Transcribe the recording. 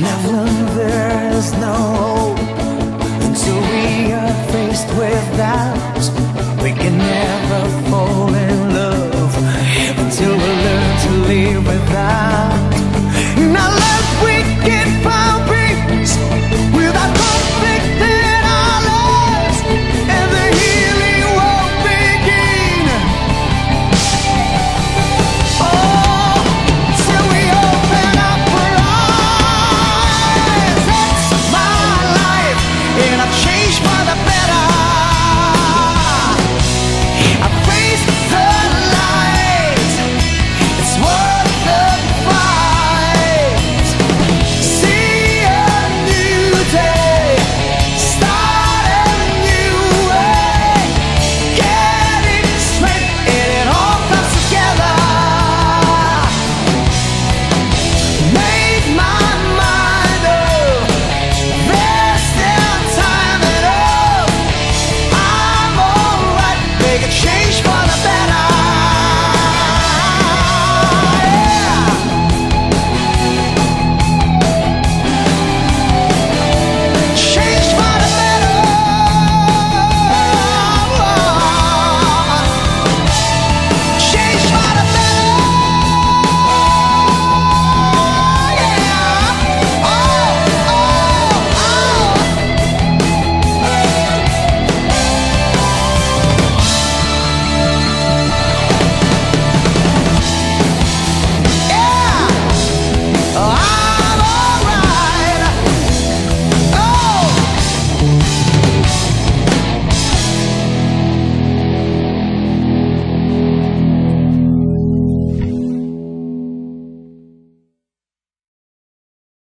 Never there is no hope until we are faced with doubt. We can never fall in love.